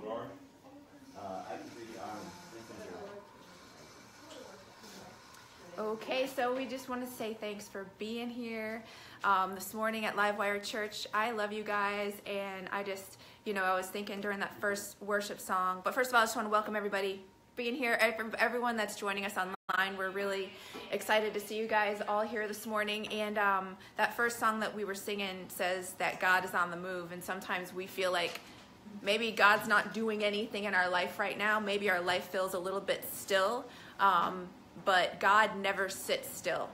guard. Uh. Okay, so we just want to say thanks for being here um, this morning at Livewire Church. I love you guys, and I just, you know, I was thinking during that first worship song. But first of all, I just want to welcome everybody being here, everyone that's joining us online. We're really excited to see you guys all here this morning. And um, that first song that we were singing says that God is on the move, and sometimes we feel like maybe God's not doing anything in our life right now. Maybe our life feels a little bit still, um, but God never sits still.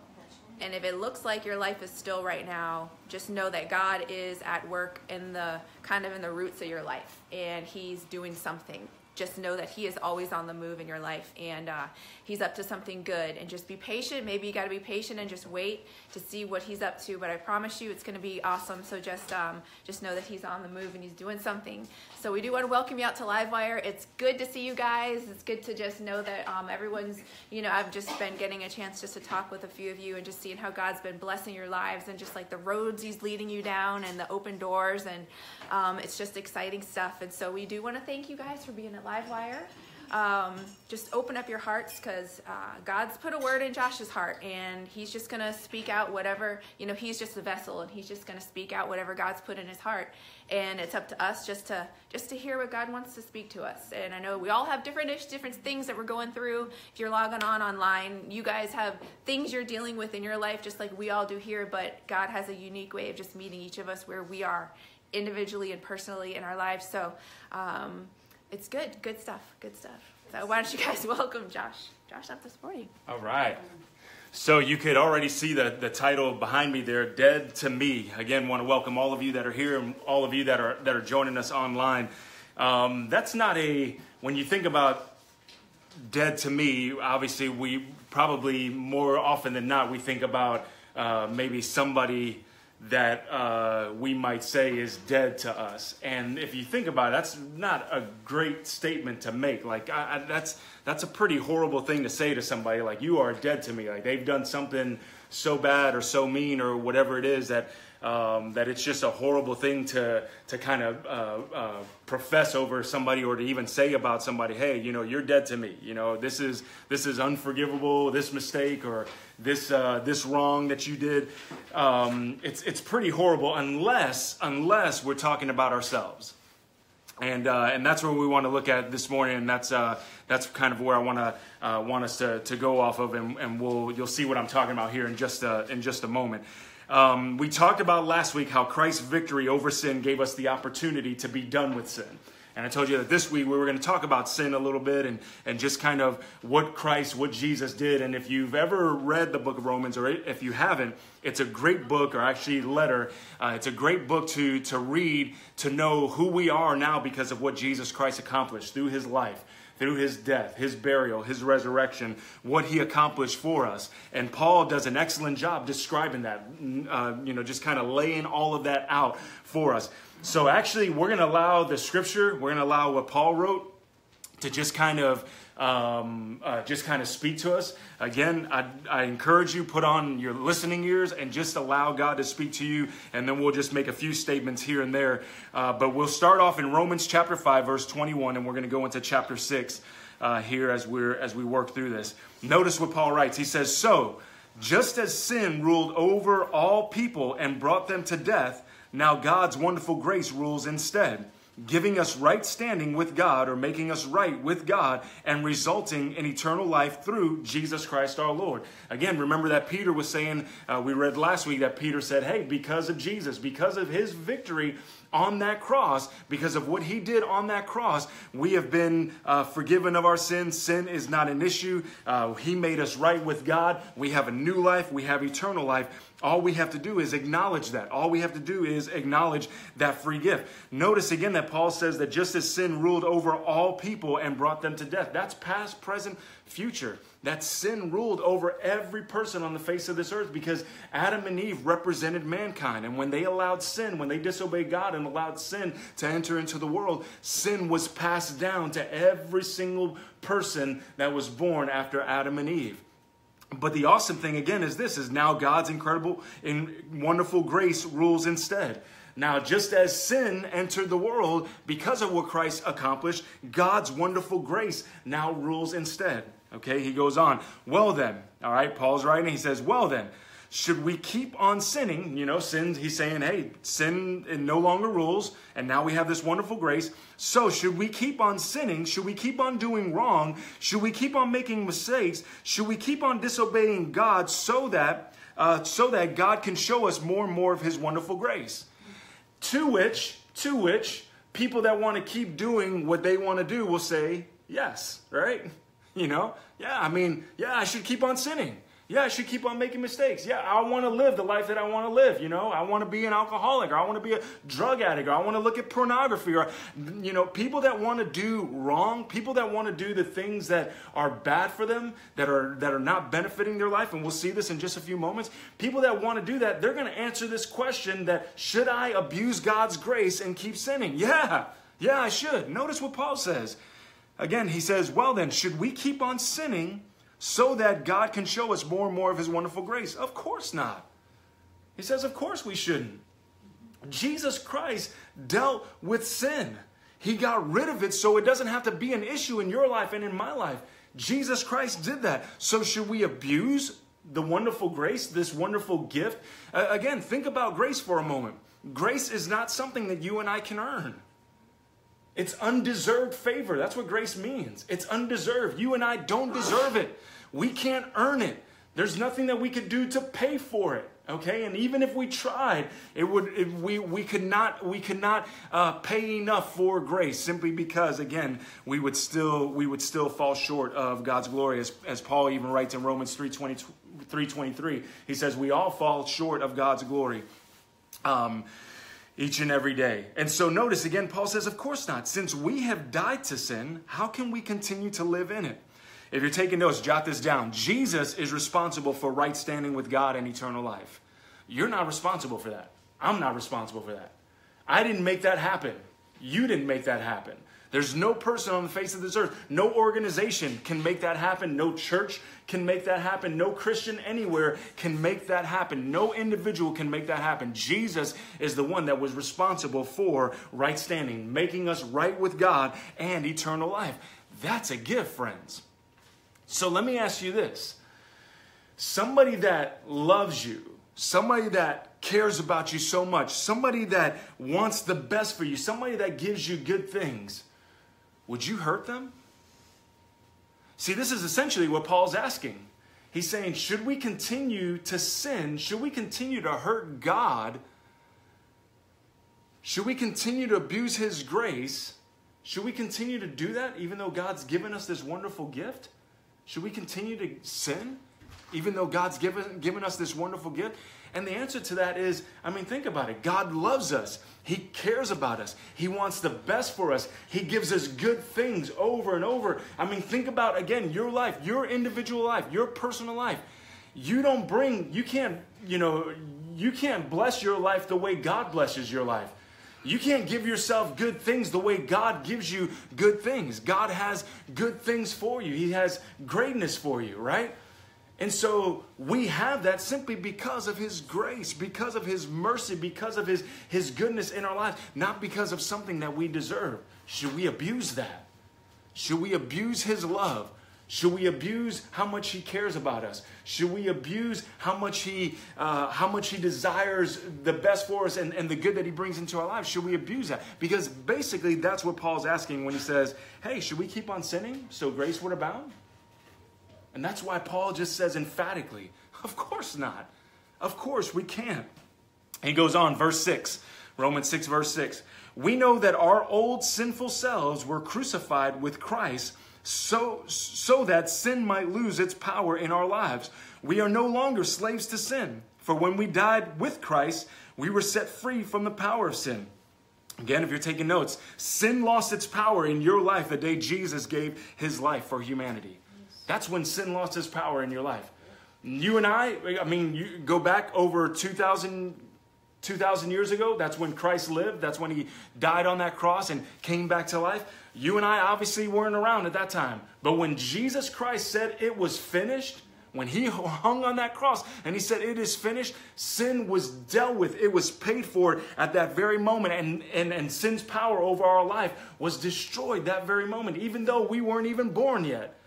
And if it looks like your life is still right now, just know that God is at work in the kind of in the roots of your life and he's doing something just know that he is always on the move in your life and uh, he's up to something good and just be patient. Maybe you got to be patient and just wait to see what he's up to but i promise you it's going to be awesome. So just um, just know that he's on the move and he's doing something. So we do want to welcome you out to livewire. It's good to see you guys. It's good to just know that um, everyone's you know i've just been getting a chance just to talk with a few of you and just seeing how god's been blessing your lives and just like the roads he's leading you down and the open doors and um, it's just exciting stuff. And so we do want to thank you guys for being at Livewire. Um, just open up your hearts because uh, God's put a word in Josh's heart and he's just going to speak out whatever, you know, he's just a vessel and he's just going to speak out whatever God's put in his heart. And it's up to us just to, just to hear what God wants to speak to us. And I know we all have different, different things that we're going through. If you're logging on online, you guys have things you're dealing with in your life, just like we all do here, but God has a unique way of just meeting each of us where we are individually and personally in our lives. So, um, it's good, good stuff, good stuff. So why don't you guys welcome Josh, Josh up this morning. All right. So you could already see the, the title behind me there, Dead to Me. Again, want to welcome all of you that are here and all of you that are, that are joining us online. Um, that's not a, when you think about dead to me, obviously we probably more often than not, we think about uh, maybe somebody that uh, we might say is dead to us. And if you think about it, that's not a great statement to make. Like I, I, that's that's a pretty horrible thing to say to somebody. Like you are dead to me. Like they've done something so bad or so mean or whatever it is that um, that it's just a horrible thing to to kind of uh, uh, profess over somebody or to even say about somebody, hey, you know, you're dead to me. You know, this is this is unforgivable. This mistake or this uh, this wrong that you did. Um, it's it's pretty horrible unless unless we're talking about ourselves. And, uh, and that's what we want to look at this morning, and that's, uh, that's kind of where I want to uh, want us to, to go off of, and, and we'll, you'll see what I'm talking about here in just a, in just a moment. Um, we talked about last week how Christ's victory over sin gave us the opportunity to be done with sin. And I told you that this week we were going to talk about sin a little bit and, and just kind of what Christ, what Jesus did. And if you've ever read the book of Romans, or if you haven't, it's a great book, or actually letter. Uh, it's a great book to, to read to know who we are now because of what Jesus Christ accomplished through his life through his death, his burial, his resurrection, what he accomplished for us. And Paul does an excellent job describing that, uh, you know, just kind of laying all of that out for us. So actually, we're going to allow the scripture, we're going to allow what Paul wrote to just kind of um, uh, just kind of speak to us. Again, I, I, encourage you put on your listening ears and just allow God to speak to you, and then we'll just make a few statements here and there. Uh, but we'll start off in Romans chapter five, verse twenty-one, and we're going to go into chapter six uh, here as we're as we work through this. Notice what Paul writes. He says, "So, just as sin ruled over all people and brought them to death, now God's wonderful grace rules instead." giving us right standing with God or making us right with God and resulting in eternal life through Jesus Christ our Lord. Again, remember that Peter was saying, uh, we read last week that Peter said, hey, because of Jesus, because of his victory on that cross, because of what he did on that cross, we have been uh, forgiven of our sins. Sin is not an issue. Uh, he made us right with God. We have a new life, we have eternal life. All we have to do is acknowledge that. All we have to do is acknowledge that free gift. Notice again that Paul says that just as sin ruled over all people and brought them to death, that's past, present, future. That sin ruled over every person on the face of this earth because Adam and Eve represented mankind. And when they allowed sin, when they disobeyed God and allowed sin to enter into the world, sin was passed down to every single person that was born after Adam and Eve. But the awesome thing again is this is now God's incredible and wonderful grace rules instead. Now, just as sin entered the world because of what Christ accomplished, God's wonderful grace now rules instead. Okay, he goes on. Well, then, all right, Paul's writing, he says, Well, then, should we keep on sinning? You know, sin, he's saying, hey, sin no longer rules, and now we have this wonderful grace. So, should we keep on sinning? Should we keep on doing wrong? Should we keep on making mistakes? Should we keep on disobeying God so that, uh, so that God can show us more and more of his wonderful grace? To which, to which, people that want to keep doing what they want to do will say, yes, right? You know, yeah, I mean, yeah, I should keep on sinning. Yeah, I should keep on making mistakes. Yeah, I want to live the life that I want to live. You know, I want to be an alcoholic or I want to be a drug addict or I want to look at pornography or, you know, people that want to do wrong, people that want to do the things that are bad for them, that are, that are not benefiting their life. And we'll see this in just a few moments. People that want to do that, they're going to answer this question that should I abuse God's grace and keep sinning? Yeah, yeah, I should. Notice what Paul says. Again, he says, well then, should we keep on sinning so that God can show us more and more of his wonderful grace? Of course not. He says, of course we shouldn't. Jesus Christ dealt with sin. He got rid of it so it doesn't have to be an issue in your life and in my life. Jesus Christ did that. So should we abuse the wonderful grace, this wonderful gift? Uh, again, think about grace for a moment. Grace is not something that you and I can earn. It's undeserved favor. That's what grace means. It's undeserved. You and I don't deserve it. We can't earn it. There's nothing that we could do to pay for it. Okay, and even if we tried, it would it, we we could not we could not uh, pay enough for grace simply because again we would still we would still fall short of God's glory as, as Paul even writes in Romans 3:20 3:23 he says we all fall short of God's glory. Um, each and every day. And so notice again, Paul says, Of course not. Since we have died to sin, how can we continue to live in it? If you're taking notes, jot this down. Jesus is responsible for right standing with God and eternal life. You're not responsible for that. I'm not responsible for that. I didn't make that happen. You didn't make that happen. There's no person on the face of this earth, no organization can make that happen. No church can make that happen. No Christian anywhere can make that happen. No individual can make that happen. Jesus is the one that was responsible for right standing, making us right with God and eternal life. That's a gift, friends. So let me ask you this somebody that loves you, somebody that cares about you so much, somebody that wants the best for you, somebody that gives you good things would you hurt them? See, this is essentially what Paul's asking. He's saying, should we continue to sin? Should we continue to hurt God? Should we continue to abuse His grace? Should we continue to do that even though God's given us this wonderful gift? Should we continue to sin even though God's given, given us this wonderful gift? And the answer to that is I mean, think about it. God loves us, He cares about us, He wants the best for us, He gives us good things over and over. I mean, think about again your life, your individual life, your personal life. You don't bring, you can't, you know, you can't bless your life the way God blesses your life. You can't give yourself good things the way God gives you good things. God has good things for you. He has greatness for you, right? And so we have that simply because of His grace, because of His mercy, because of His, His goodness in our lives, not because of something that we deserve. Should we abuse that? Should we abuse His love? Should we abuse how much He cares about us? Should we abuse how much He, uh, how much he desires the best for us and, and the good that He brings into our lives? Should we abuse that? Because basically, that's what Paul's asking when he says, hey, should we keep on sinning so grace would abound? And that's why Paul just says emphatically, of course not. Of course we can't. He goes on, verse 6, Romans 6, verse 6. We know that our old sinful selves were crucified with Christ so, so that sin might lose its power in our lives. We are no longer slaves to sin. For when we died with Christ, we were set free from the power of sin. Again, if you're taking notes, sin lost its power in your life the day Jesus gave his life for humanity. That's when sin lost its power in your life. You and I, I mean, you go back over 2,000 2,000 years ago, that's when Christ lived. That's when he died on that cross and came back to life. You and I obviously weren't around at that time. But when Jesus Christ said it was finished, when he hung on that cross and he said, It is finished, sin was dealt with. It was paid for at that very moment. And, and, and sin's power over our life was destroyed that very moment, even though we weren't even born yet.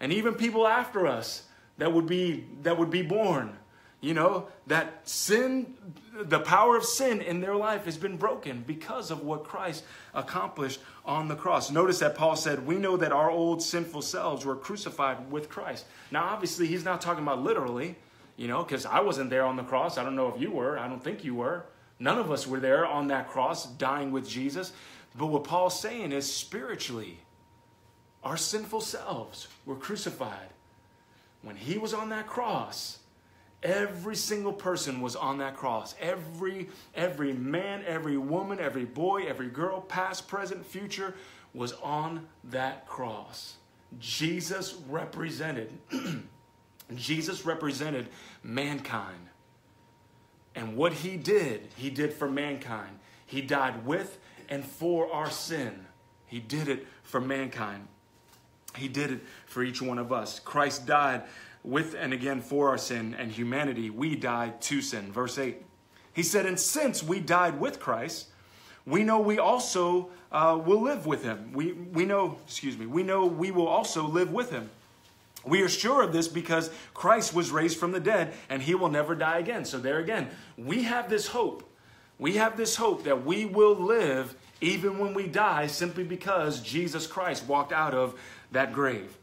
And even people after us that would be, that would be born, you know, that sin, the power of sin in their life has been broken because of what Christ accomplished on the cross. Notice that Paul said, We know that our old sinful selves were crucified with Christ. Now, obviously, he's not talking about literally, you know, because I wasn't there on the cross. I don't know if you were. I don't think you were. None of us were there on that cross dying with Jesus. But what Paul's saying is spiritually, our sinful selves were crucified. When he was on that cross, Every single person was on that cross. Every, every man, every woman, every boy, every girl, past, present, future, was on that cross. Jesus represented, Jesus represented mankind. And what he did, he did for mankind. He died with and for our sin. He did it for mankind. He did it for each one of us. Christ died with and again for our sin and humanity, we died to sin. Verse 8. He said, And since we died with Christ, we know we also uh, will live with him. We, we know, excuse me, we know we will also live with him. We are sure of this because Christ was raised from the dead and he will never die again. So, there again, we have this hope. We have this hope that we will live even when we die simply because Jesus Christ walked out of that grave.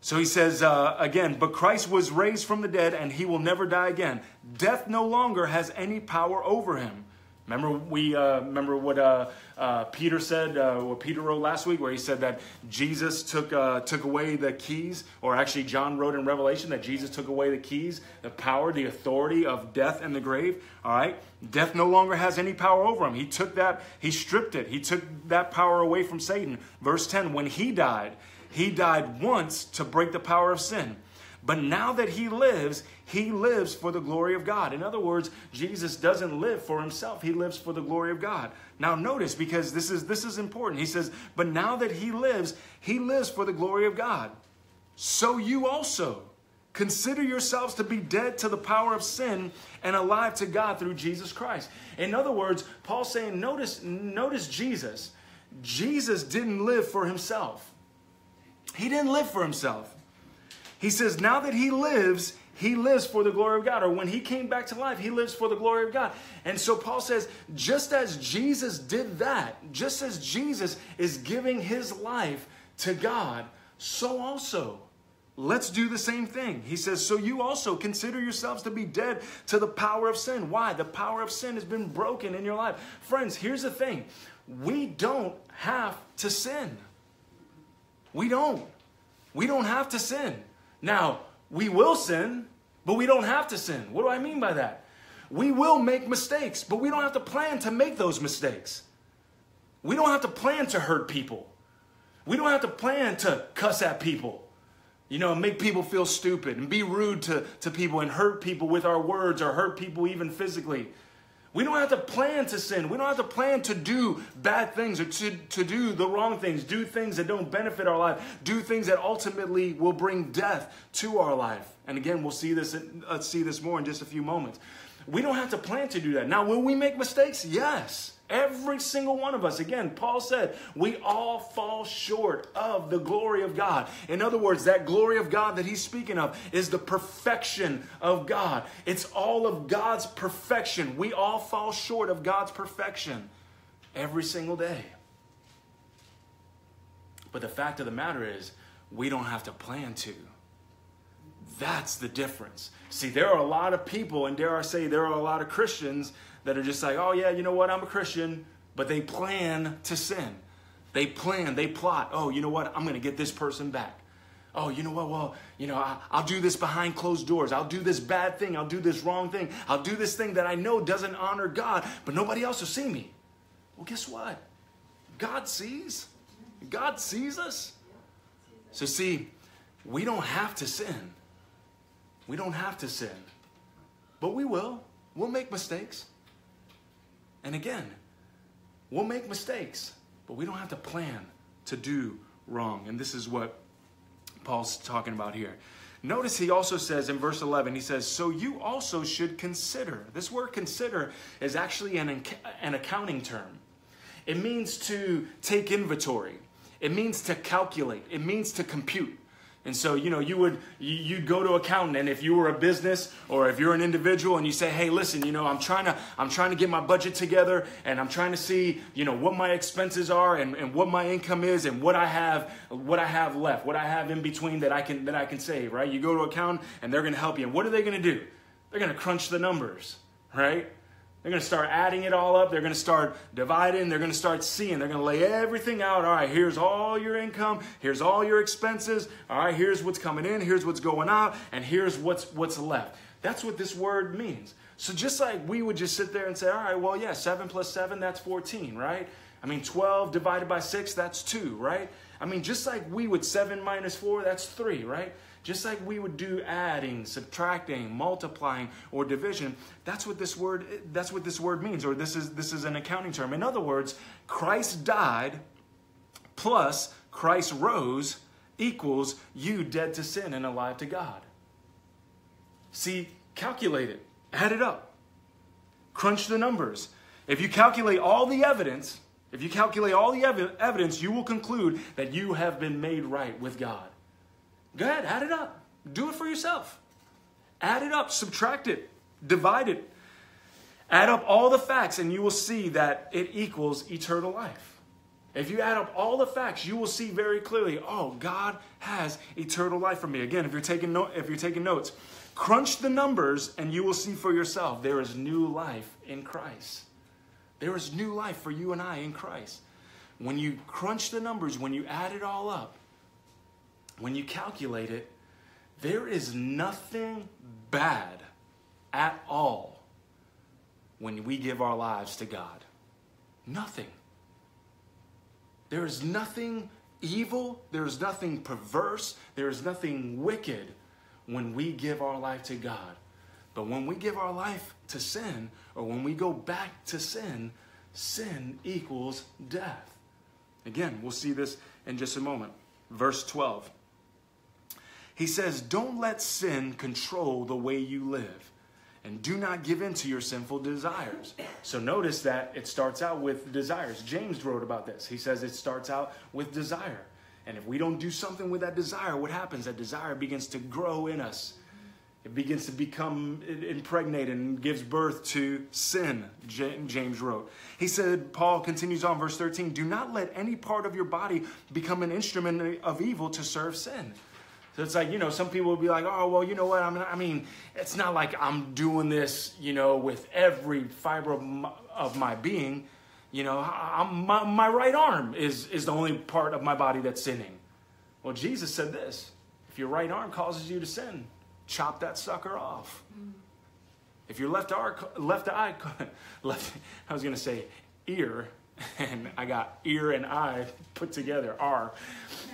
So he says uh, again, but Christ was raised from the dead and he will never die again. Death no longer has any power over him. Remember we uh, remember what uh, uh Peter said, uh, what Peter wrote last week, where he said that Jesus took uh, took away the keys, or actually John wrote in Revelation that Jesus took away the keys, the power, the authority of death and the grave. All right, death no longer has any power over him. He took that, he stripped it, he took that power away from Satan. Verse ten, when he died, he died once to break the power of sin. But now that he lives, he lives for the glory of God. In other words, Jesus doesn't live for himself. He lives for the glory of God. Now notice because this is this is important. He says, "But now that he lives, he lives for the glory of God. So you also consider yourselves to be dead to the power of sin and alive to God through Jesus Christ." In other words, Paul's saying, notice notice Jesus. Jesus didn't live for himself. He didn't live for himself. He says, now that he lives, he lives for the glory of God. Or when he came back to life, he lives for the glory of God. And so Paul says, just as Jesus did that, just as Jesus is giving his life to God, so also let's do the same thing. He says, so you also consider yourselves to be dead to the power of sin. Why? The power of sin has been broken in your life. Friends, here's the thing we don't have to sin. We don't. We don't have to sin. Now, we will sin, but we don't have to sin. What do I mean by that? We will make mistakes, but we don't have to plan to make those mistakes. We don't have to plan to hurt people. We don't have to plan to cuss at people, you know, make people feel stupid and be rude to, to people and hurt people with our words or hurt people even physically. We don't have to plan to sin. We don't have to plan to do bad things or to, to do the wrong things, do things that don't benefit our life, do things that ultimately will bring death to our life. And again, we'll see this, uh, see this more in just a few moments. We don't have to plan to do that. Now, will we make mistakes? Yes. Every single one of us. Again, Paul said, we all fall short of the glory of God. In other words, that glory of God that he's speaking of is the perfection of God. It's all of God's perfection. We all fall short of God's perfection every single day. But the fact of the matter is, we don't have to plan to. That's the difference. See, there are a lot of people, and dare I say, there are a lot of Christians that are just like, oh, yeah, you know what, I'm a Christian, but they plan to sin. They plan, they plot, oh, you know what, I'm going to get this person back. Oh, you know what? Well, you know, I, will do this behind closed doors. I'll do this bad thing. I'll do this wrong thing. I'll do this thing that I know doesn't honor God, but nobody else will see me. Well, guess what? God sees. God sees us. So, see, we don't have to sin. We don't have to sin. But we will. We'll make mistakes. And again, we'll make mistakes, but we don't have to plan to do wrong. And this is what Paul's talking about here. Notice he also says in verse 11, he says, So you also should consider. This word consider is actually an, an accounting term. It means to take inventory, it means to calculate, it means to compute. And so, you know, you would you'd go to accountant, and if you were a business or if you're an individual, and you say, "Hey, listen, you know, I'm trying to I'm trying to get my budget together, and I'm trying to see, you know, what my expenses are, and, and what my income is, and what I have what I have left, what I have in between that I can that I can save." Right? You go to accountant, and they're going to help you. And what are they going to do? They're going to crunch the numbers, right? They're going to start adding it all up. They're going to start dividing. They're going to start seeing. They're going to lay everything out. All right, here's all your income. Here's all your expenses. All right, here's what's coming in. Here's what's going out. And here's what's, what's left. That's what this word means. So just like we would just sit there and say, all right, well, yeah, 7 plus 7, that's 14, right? I mean, 12 divided by 6, that's 2, right? I mean, just like we would 7 minus 4, that's 3, right? Just like we would do adding, subtracting, multiplying, or division, that's what this word that's what this word means, or this is this is an accounting term. In other words, Christ died plus Christ rose equals you dead to sin and alive to God. See, calculate it, add it up, crunch the numbers. If you calculate all the evidence, if you calculate all the ev- evidence, you will conclude that you have been made right with God. Go ahead, add it up. Do it for yourself. Add it up, subtract it, divide it. Add up all the facts, and you will see that it equals eternal life. If you add up all the facts, you will see very clearly, oh, God has eternal life for me. Again, if you're taking no- if you're taking notes, crunch the numbers and you will see for yourself there is new life in Christ. There is new life for you and I in Christ. When you crunch the numbers, when you add it all up, when you calculate it, there is nothing bad at all when we give our lives to God. Nothing. There is nothing evil, there is nothing perverse, there is nothing wicked when we give our life to God. But when we give our life to sin, or when we go back to sin, sin equals death. Again, we'll see this in just a moment. Verse 12. He says, Don't let sin control the way you live, and do not give in to your sinful desires. So notice that it starts out with desires. James wrote about this. He says it starts out with desire. And if we don't do something with that desire, what happens? That desire begins to grow in us. It begins to become impregnated and gives birth to sin, James wrote. He said, Paul continues on, verse 13, do not let any part of your body become an instrument of evil to serve sin. So it's like, you know, some people will be like, oh, well, you know what? I mean, I mean, it's not like I'm doing this, you know, with every fiber of my, of my being. You know, I'm, my, my right arm is, is the only part of my body that's sinning. Well, Jesus said this if your right arm causes you to sin, chop that sucker off. Mm. If your left, arc, left eye, left, I was going to say ear, and I got ear and eye put together, R.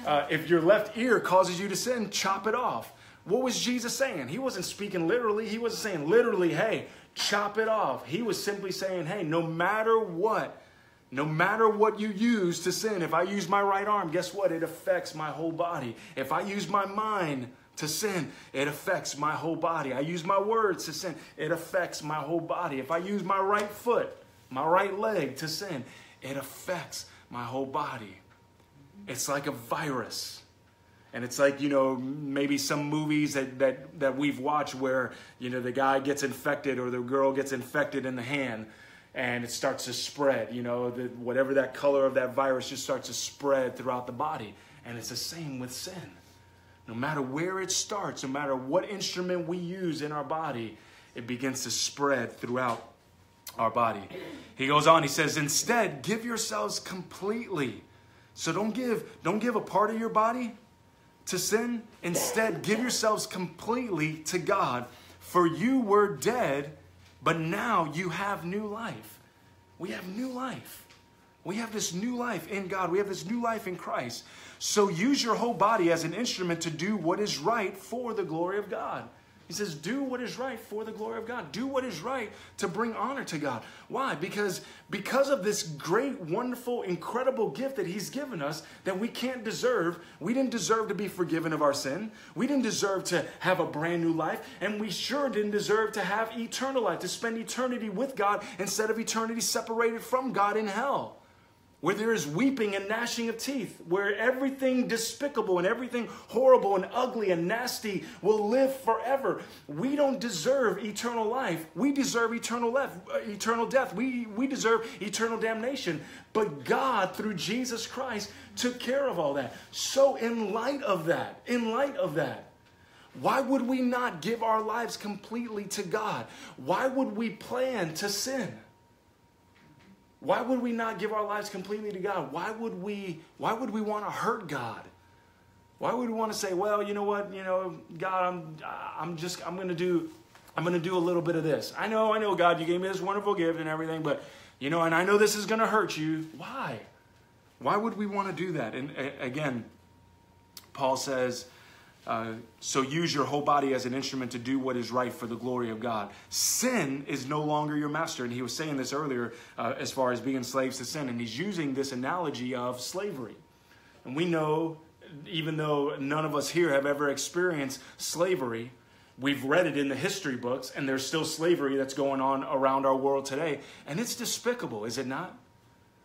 Uh, if your left ear causes you to sin, chop it off. What was Jesus saying? He wasn't speaking literally. He wasn't saying literally, hey, chop it off. He was simply saying, hey, no matter what, no matter what you use to sin, if I use my right arm, guess what? It affects my whole body. If I use my mind to sin, it affects my whole body. I use my words to sin, it affects my whole body. If I use my right foot, my right leg to sin, it affects my whole body. It's like a virus. And it's like, you know, maybe some movies that, that, that we've watched where, you know, the guy gets infected or the girl gets infected in the hand and it starts to spread. You know, the, whatever that color of that virus just starts to spread throughout the body. And it's the same with sin. No matter where it starts, no matter what instrument we use in our body, it begins to spread throughout our body. He goes on, he says, instead, give yourselves completely. So don't give, don't give a part of your body to sin. Instead, give yourselves completely to God. For you were dead, but now you have new life. We have new life. We have this new life in God. We have this new life in Christ. So use your whole body as an instrument to do what is right for the glory of God. He says, do what is right for the glory of God. Do what is right to bring honor to God. Why? Because because of this great, wonderful, incredible gift that He's given us that we can't deserve. We didn't deserve to be forgiven of our sin. We didn't deserve to have a brand new life. And we sure didn't deserve to have eternal life, to spend eternity with God instead of eternity separated from God in hell where there is weeping and gnashing of teeth, where everything despicable and everything horrible and ugly and nasty will live forever. We don't deserve eternal life. We deserve eternal, lef- uh, eternal death. We, we deserve eternal damnation. But God, through Jesus Christ, took care of all that. So, in light of that, in light of that, why would we not give our lives completely to God? Why would we plan to sin? Why would we not give our lives completely to God? Why would we why would we want to hurt God? Why would we want to say, well, you know what, you know, God, I'm I'm just I'm going to do I'm going to do a little bit of this. I know, I know God, you gave me this wonderful gift and everything, but you know, and I know this is going to hurt you. Why? Why would we want to do that? And again, Paul says, uh, so use your whole body as an instrument to do what is right for the glory of God. Sin is no longer your master. And he was saying this earlier uh, as far as being slaves to sin. And he's using this analogy of slavery. And we know, even though none of us here have ever experienced slavery, we've read it in the history books, and there's still slavery that's going on around our world today. And it's despicable, is it not?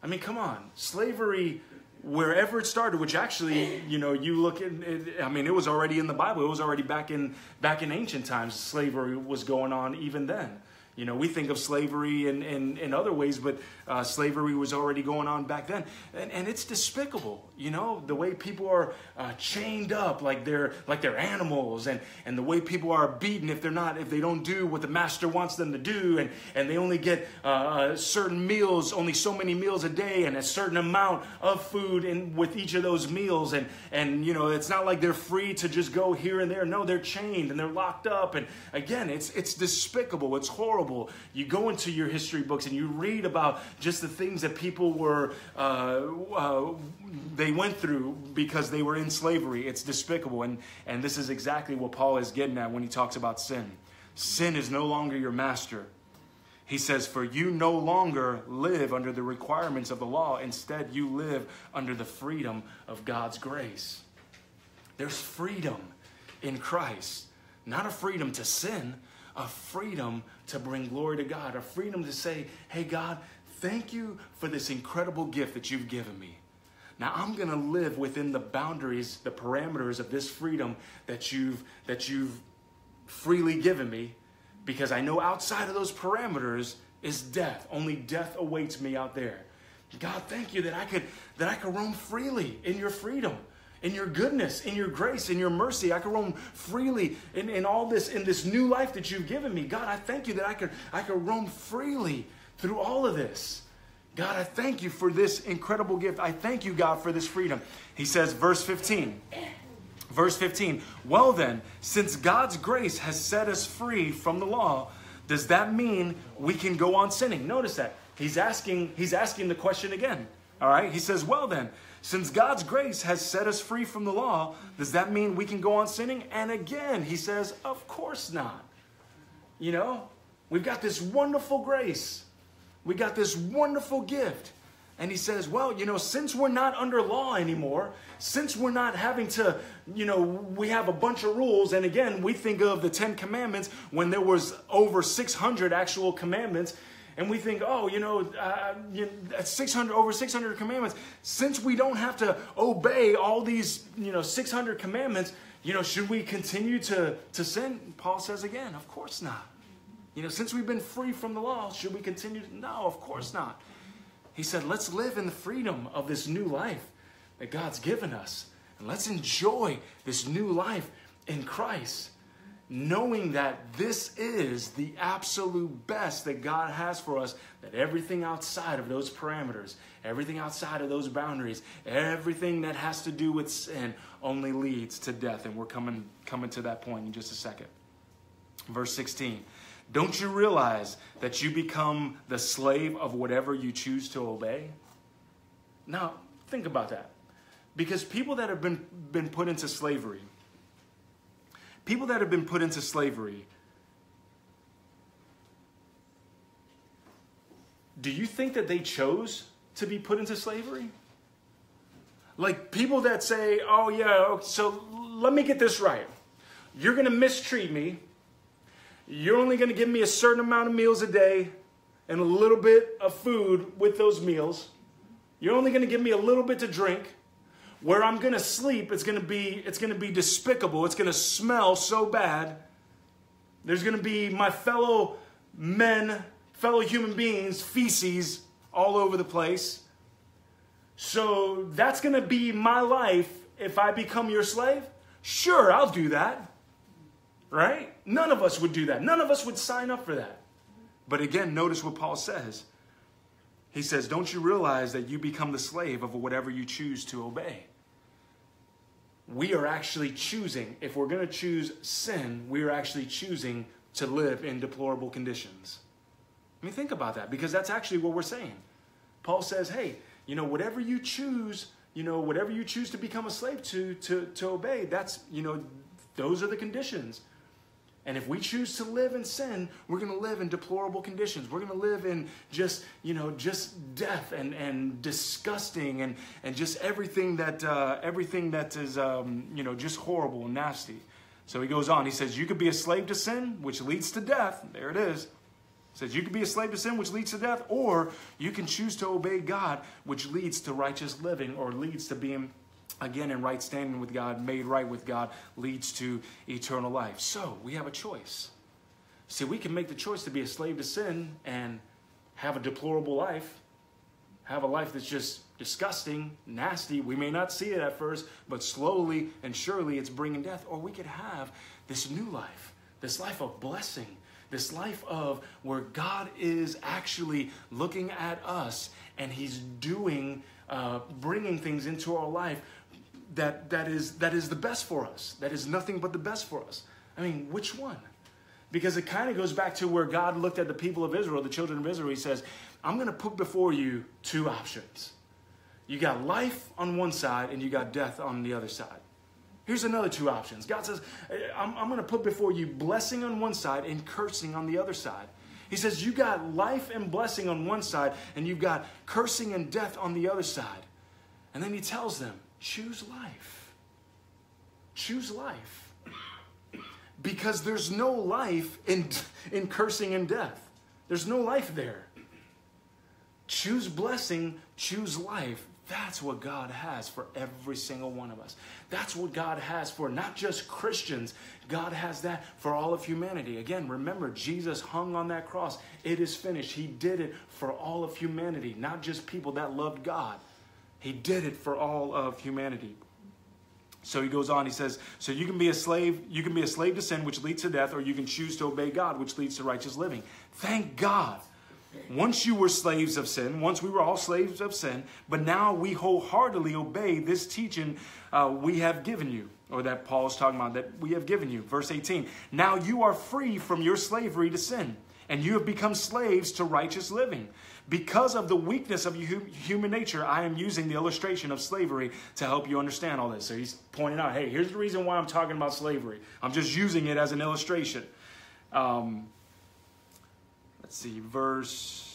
I mean, come on. Slavery wherever it started, which actually, you know, you look at it, I mean, it was already in the Bible. It was already back in back in ancient times. Slavery was going on even then. You know, we think of slavery in, in, in other ways, but uh, slavery was already going on back then. And, and it's despicable, you know, the way people are uh, chained up like they're, like they're animals and, and the way people are beaten if they're not, if they don't do what the master wants them to do. And, and they only get uh, uh certain meals, only so many meals a day and a certain amount of food in, with each of those meals. And, and, you know, it's not like they're free to just go here and there. No, they're chained and they're locked up. And again, it's, it's despicable. It's horrible horrible. You go into your history books and you read about just the things that people were, uh, uh, they went through because they were in slavery. It's despicable. And, and this is exactly what Paul is getting at when he talks about sin. Sin is no longer your master. He says, For you no longer live under the requirements of the law. Instead, you live under the freedom of God's grace. There's freedom in Christ, not a freedom to sin, a freedom to bring glory to God, a freedom to say, hey, God, thank you for this incredible gift that you've given me. Now I'm going to live within the boundaries, the parameters of this freedom that you've, that you've freely given me because I know outside of those parameters is death. Only death awaits me out there. God, thank you that I could that I could roam freely in your freedom in your goodness, in your grace, in your mercy. I can roam freely in, in all this, in this new life that you've given me. God, I thank you that I could, I could roam freely through all of this. God, I thank you for this incredible gift. I thank you, God, for this freedom. He says, verse 15. Verse 15. Well, then, since God's grace has set us free from the law, does that mean we can go on sinning? Notice that. He's asking, he's asking the question again. All right? He says, Well, then, since God's grace has set us free from the law, does that mean we can go on sinning? And again, he says, Of course not. You know, we've got this wonderful grace, we got this wonderful gift. And he says, Well, you know, since we're not under law anymore, since we're not having to, you know, we have a bunch of rules. And again, we think of the Ten Commandments when there was over 600 actual commandments and we think, oh, you know, uh, you know 600 over 600 commandments. Since we don't have to obey all these, you know, 600 commandments, you know, should we continue to to sin? Paul says again, of course not. You know, since we've been free from the law, should we continue? To, no, of course not. He said, let's live in the freedom of this new life that God's given us, and let's enjoy this new life in Christ knowing that this is the absolute best that God has for us, that everything outside of those parameters, everything outside of those boundaries, everything that has to do with sin only leads to death. And we're coming, coming to that point in just a second. Verse 16. Don't you realize that you become the slave of whatever you choose to obey? Now, think about that. Because people that have been, been put into slavery, people that have been put into slavery, do you think that they chose to be put into slavery? Like people that say, oh, yeah, so let me get this right. You're going to mistreat me. You're only going to give me a certain amount of meals a day and a little bit of food with those meals. You're only going to give me a little bit to drink. Where I'm going to sleep, it's going to be it's going to be despicable. It's going to smell so bad. There's going to be my fellow men, fellow human beings, feces all over the place. So that's going to be my life if I become your slave? Sure, I'll do that. Right? None of us would do that. None of us would sign up for that. But again, notice what Paul says. He says, Don't you realize that you become the slave of whatever you choose to obey? We are actually choosing, if we're going to choose sin, we are actually choosing to live in deplorable conditions. I mean, think about that because that's actually what we're saying. Paul says, Hey, you know, whatever you choose, you know, whatever you choose to become a slave to, to, to obey, that's, you know, those are the conditions. And if we choose to live in sin, we're going to live in deplorable conditions. We're going to live in just, you know, just death and, and disgusting and, and just everything that, uh, everything that is, um, you know, just horrible and nasty. So he goes on. He says, you could be a slave to sin, which leads to death. There it is. He says, you could be a slave to sin, which leads to death, or you can choose to obey God, which leads to righteous living or leads to being again in right standing with God, made right with God, leads to eternal life. So we have a choice. See, we can make the choice to be a slave to sin and have a deplorable life, have a life that's just disgusting, nasty. We may not see it at first, but slowly and surely it's bringing death. Or we could have this new life, this life of blessing, this life of where God is actually looking at us and He's doing, uh, bringing things into our life that, that, is, that is the best for us, that is nothing but the best for us. I mean, which one? Because it kind of goes back to where God looked at the people of Israel, the children of Israel. He says, I'm going to put before you two options. You got life on one side and you got death on the other side. Here's another two options. God says, I'm, I'm going to put before you blessing on one side and cursing on the other side. He says, You got life and blessing on one side, and you've got cursing and death on the other side. And then he tells them, choose life. Choose life. Because there's no life in, in cursing and death. There's no life there. Choose blessing, choose life. That's what God has for every single one of us. That's what God has for not just Christians, God has that for all of humanity. Again, remember, Jesus hung on that cross. It is finished. He did it for all of humanity, not just people that loved God. He did it for all of humanity. So he goes on, he says, So you can be a slave, you can be a slave to sin, which leads to death, or you can choose to obey God, which leads to righteous living. Thank God. Once you were slaves of sin, once we were all slaves of sin, but now we wholeheartedly obey this teaching uh, we have given you, or that Paul is talking about, that we have given you. Verse 18 Now you are free from your slavery to sin, and you have become slaves to righteous living. Because of the weakness of human nature, I am using the illustration of slavery to help you understand all this. So he's pointing out, hey, here's the reason why I'm talking about slavery. I'm just using it as an illustration. Um, let's see, verse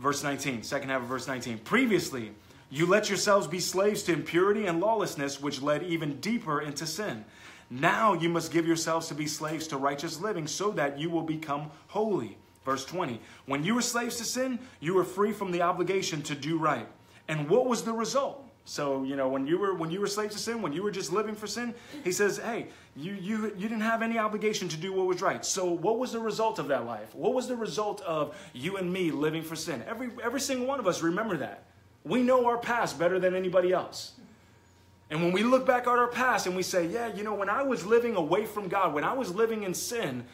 verse 19, second half of verse 19. Previously, you let yourselves be slaves to impurity and lawlessness, which led even deeper into sin. Now you must give yourselves to be slaves to righteous living so that you will become holy. Verse 20 When you were slaves to sin, you were free from the obligation to do right. And what was the result? So, you know, when you were when you were slaves to sin, when you were just living for sin, he says, "Hey, you you you didn't have any obligation to do what was right." So, what was the result of that life? What was the result of you and me living for sin? Every every single one of us remember that. We know our past better than anybody else. And when we look back at our past and we say, "Yeah, you know, when I was living away from God, when I was living in sin,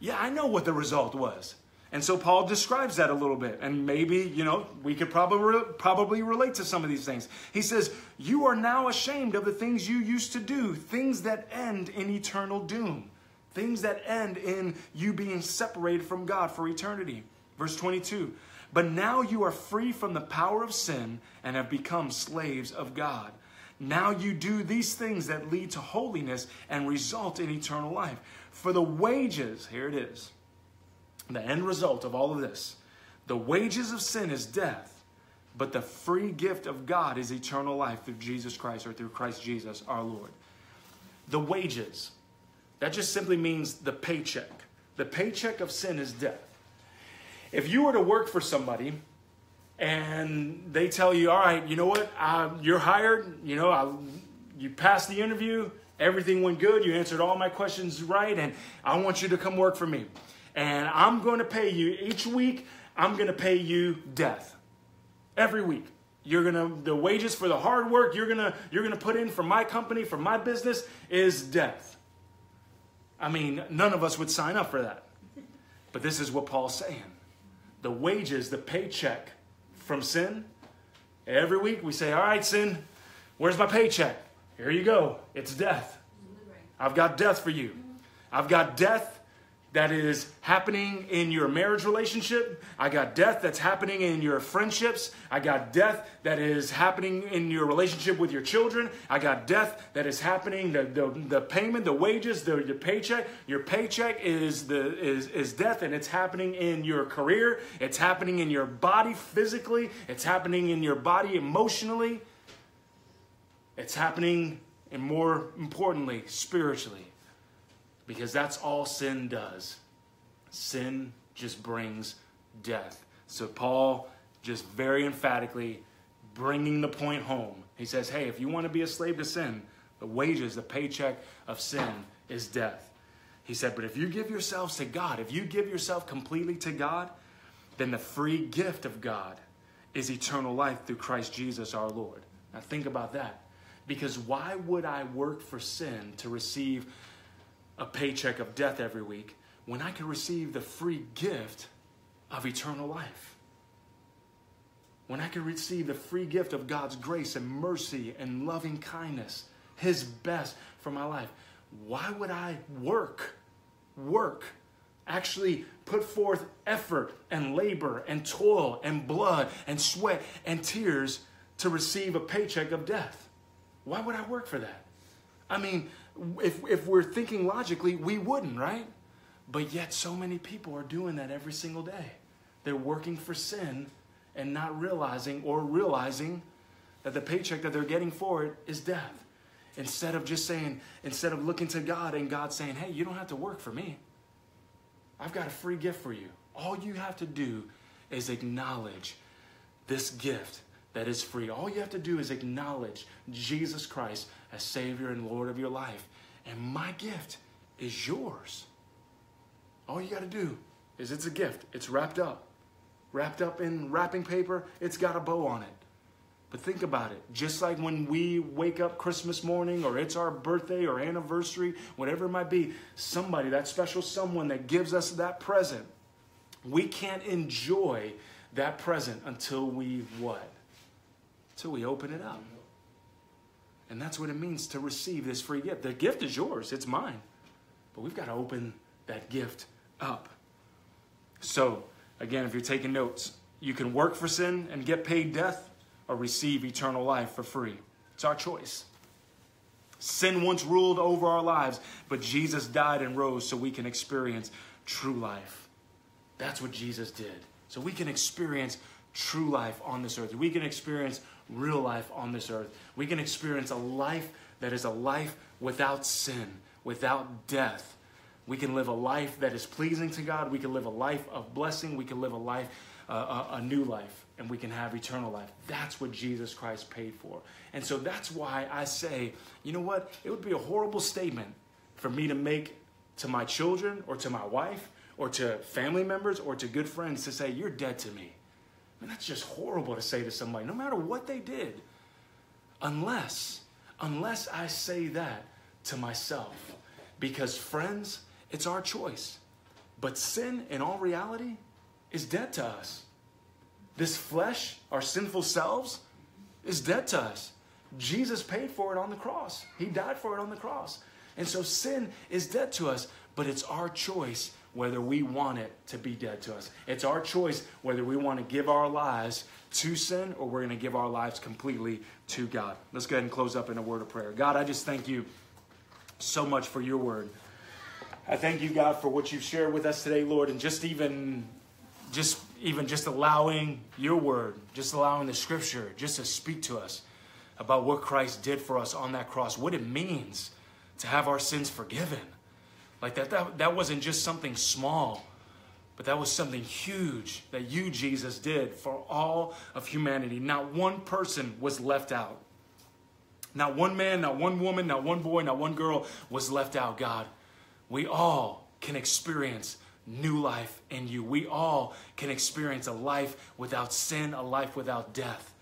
yeah, I know what the result was." And so Paul describes that a little bit. And maybe, you know, we could probably, probably relate to some of these things. He says, You are now ashamed of the things you used to do, things that end in eternal doom, things that end in you being separated from God for eternity. Verse 22 But now you are free from the power of sin and have become slaves of God. Now you do these things that lead to holiness and result in eternal life. For the wages, here it is, the end result of all of this, the wages of sin is death, but the free gift of God is eternal life through Jesus Christ or through Christ Jesus our Lord. The wages, that just simply means the paycheck. The paycheck of sin is death. If you were to work for somebody and they tell you, all right, you know what, you're hired, you know, I, you passed the interview, everything went good, you answered all my questions right, and I want you to come work for me. And I'm going to pay you each week, I'm going to pay you death. Every week. You're gonna the wages for the hard work you're gonna you're gonna put in for my company, for my business, is death. I mean, none of us would sign up for that. But this is what Paul's saying. The wages, the paycheck from sin, every week we say, All right, sin, where's my paycheck? Here you go. It's death. I've got death for you. I've got death that is happening in your marriage relationship. I got death that's happening in your friendships. I got death that is happening in your relationship with your children. I got death that is happening, the, the, the payment, the wages, the, the paycheck. Your paycheck is, the, is, is death and it's happening in your career. It's happening in your body physically. It's happening in your body emotionally. It's happening, and more importantly, spiritually. Because that's all sin does. Sin just brings death. So Paul just very emphatically bringing the point home. He says, hey, if you want to be a slave to sin, the wages, the paycheck of sin is death. He said, but if you give yourselves to God, if you give yourself completely to God, then the free gift of God is eternal life through Christ Jesus our Lord. Now think about that. Because why would I work for sin to receive a paycheck of death every week when I can receive the free gift of eternal life. When I can receive the free gift of God's grace and mercy and loving kindness, His best for my life. Why would I work? Work. Actually put forth effort and labor and toil and blood and sweat and tears to receive a paycheck of death. Why would I work for that? I mean, if, if we're thinking logically, we wouldn't, right? But yet, so many people are doing that every single day. They're working for sin and not realizing or realizing that the paycheck that they're getting for it is death. Instead of just saying, instead of looking to God and God saying, hey, you don't have to work for me. I've got a free gift for you. All you have to do is acknowledge this gift that is free. All you have to do is acknowledge Jesus Christ as Savior and Lord of your life. And my gift is yours. All you got to do is it's a gift. It's wrapped up. Wrapped up in wrapping paper, it's got a bow on it. But think about it. Just like when we wake up Christmas morning or it's our birthday or anniversary, whatever it might be, somebody, that special someone that gives us that present, we can't enjoy that present until we what? Until we open it up. And that's what it means to receive this free gift. The gift is yours, it's mine. But we've got to open that gift up. So, again, if you're taking notes, you can work for sin and get paid death or receive eternal life for free. It's our choice. Sin once ruled over our lives, but Jesus died and rose so we can experience true life. That's what Jesus did. So we can experience true life on this earth. We can experience real life on this earth. We can experience a life that is a life without sin, without death. We can live a life that is pleasing to God. We can live a life of blessing. We can live a life, uh, a, a new life, and we can have eternal life. That's what Jesus Christ paid for. And so that's why I say, you know what? It would be a horrible statement for me to make to my children or to my wife or to family members or to good friends to say, You're dead to me. And that's just horrible to say to somebody, no matter what they did. Unless, unless I say that to myself. Because, friends, it's our choice. But sin, in all reality, is dead to us. This flesh, our sinful selves, is dead to us. Jesus paid for it on the cross, He died for it on the cross. And so sin is dead to us, but it's our choice whether we want it to be dead to us. It's our choice whether we want to give our lives to sin or we're going to give our lives completely to God. Let's go ahead and close up in a word of prayer. God, I just thank you so much for your word. I thank you, God, for what you've shared with us today, Lord, and just even just even just allowing your word, just allowing the scripture just to speak to us about what Christ did for us on that cross, what it means to have our sins forgiven. Like that, that, that wasn't just something small, but that was something huge that you, Jesus, did for all of humanity. Not one person was left out. Not one man, not one woman, not one boy, not one girl was left out, God. We all can experience new life in you. We all can experience a life without sin, a life without death.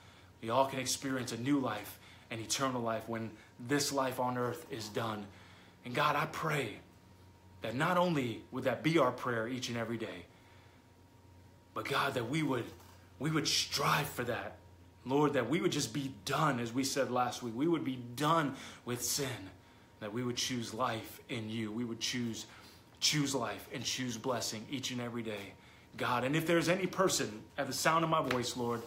We all can experience a new life, an eternal life when this life on earth is done. And God, I pray that not only would that be our prayer each and every day, but God, that we would we would strive for that. Lord, that we would just be done, as we said last week. We would be done with sin. That we would choose life in you. We would choose choose life and choose blessing each and every day. God, and if there's any person at the sound of my voice, Lord,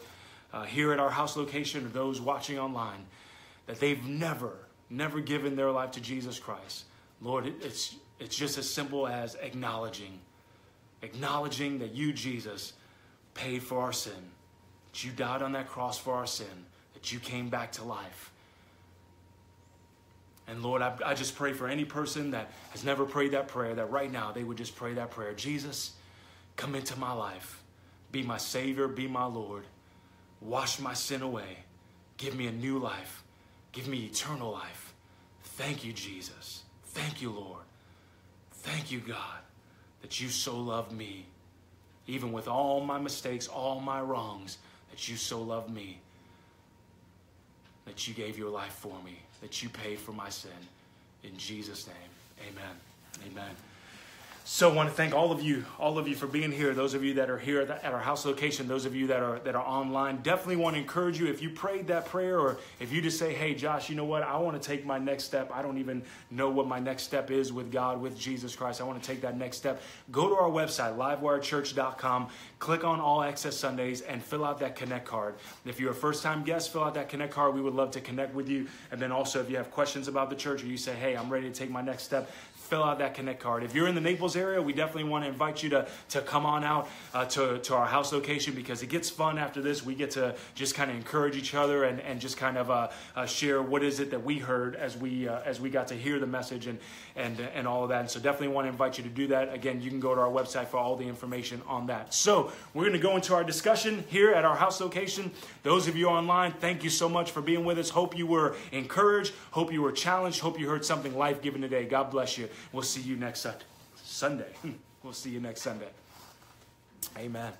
uh, here at our house location or those watching online, that they've never, never given their life to Jesus Christ, Lord, it, it's it's just as simple as acknowledging, acknowledging that you, Jesus, paid for our sin, that you died on that cross for our sin, that you came back to life. And Lord, I, I just pray for any person that has never prayed that prayer, that right now they would just pray that prayer Jesus, come into my life. Be my Savior, be my Lord. Wash my sin away. Give me a new life. Give me eternal life. Thank you, Jesus. Thank you, Lord. Thank you, God, that you so loved me, even with all my mistakes, all my wrongs, that you so loved me, that you gave your life for me, that you paid for my sin. In Jesus' name, amen. Amen. So I want to thank all of you, all of you for being here. Those of you that are here at, our house location, those of you that are that are online, definitely want to encourage you. If you prayed that prayer, or if you just say, "Hey, Josh, you know what? I want to take my next step. I don't even know what my next step is with God, with Jesus Christ. I want to take that next step." Go to our website, livewirechurch.com. Click on All Access Sundays and fill out that Connect card. If you're a first-time guest, fill out that Connect card. We would love to connect with you. And then also, if you have questions about the church, or you say, "Hey, I'm ready to take my next step," fill out that Connect card. If you're in the Naples area, we definitely want to invite you to, to come on out uh, to, to our house location because it gets fun after this. We get to just kind of encourage each other and, and just kind of uh, uh, share what is it that we heard as we uh, as we got to hear the message and, and, and all of that. And so definitely want to invite you to do that. Again, you can go to our website for all the information on that. So we're going to go into our discussion here at our house location. Those of you online, thank you so much for being with us. Hope you were encouraged. Hope you were challenged. Hope you heard something life giving today. God bless you. We'll see you next Sunday. We'll see you next Sunday. Amen.